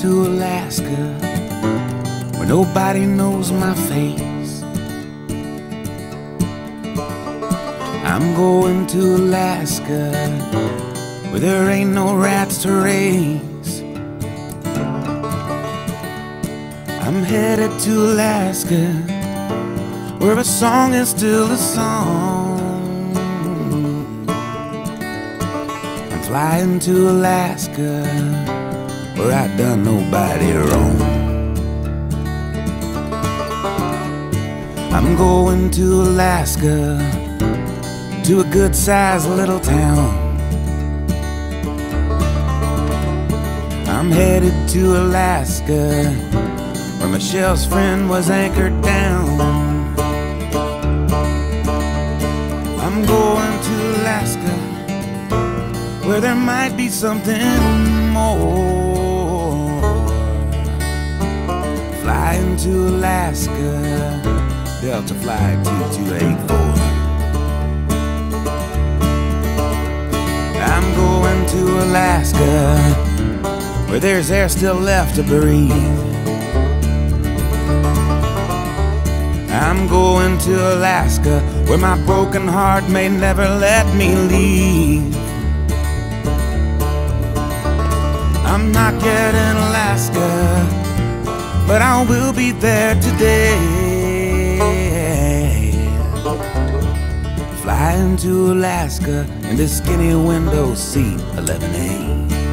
to Alaska where nobody knows my face. I'm going to Alaska where there ain't no rats to raise. I'm headed to Alaska where a song is still a song. I'm flying to Alaska where I done nobody wrong. I'm going to Alaska to a good sized little town. I'm headed to Alaska where Michelle's friend was anchored down. I'm going to Alaska where there might be something more. To Alaska, Delta Flight 2284. I'm going to Alaska where there's air still left to breathe. I'm going to Alaska where my broken heart may never let me leave. I will be there today. Flying to Alaska in this skinny window seat 11A.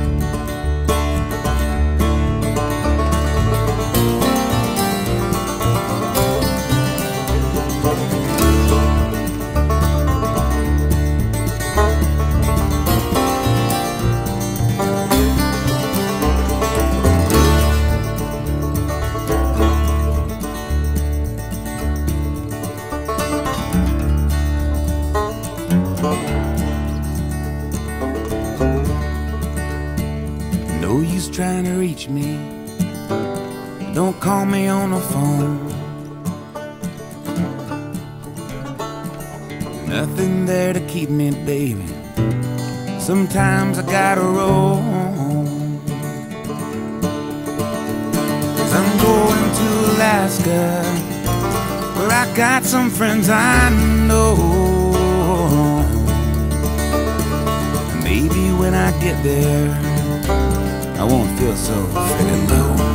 No use trying to reach me. Don't call me on the phone. Nothing there to keep me, baby. Sometimes I gotta roll. Cause I'm going to Alaska, where I got some friends I know. Maybe when I get there. I won't feel so freaking low.